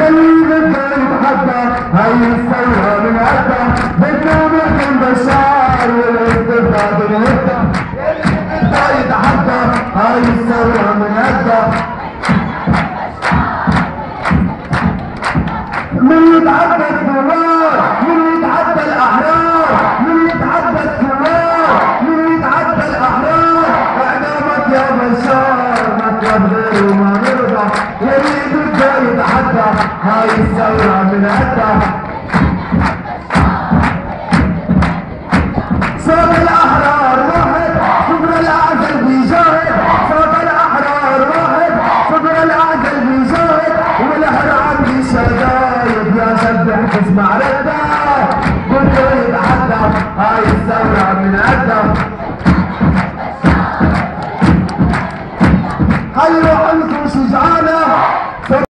يلي بده يتحدى الثورة من عدة. بدنا نحكم بشار والاستبداد الهدى يلي بده يتحدى الثورة من عدة. من يتعدى الثوار من يتعدى الأحرار من يتعدى الثوار من يتعدى الأحرار. إعدامك يا بشار مطلب غير وما نرضى. عشان يتحدى هاي الثورة من عدة. صوت الأحرار واحد صدر الأعزل بيجاهد. صوت الأحرار واحد صدر الأعزل بيجاهد. والأحرار بشدايد طيب يا شبح تسمع ردة كله يتحدى. هاي الثورة من عدة. حلوة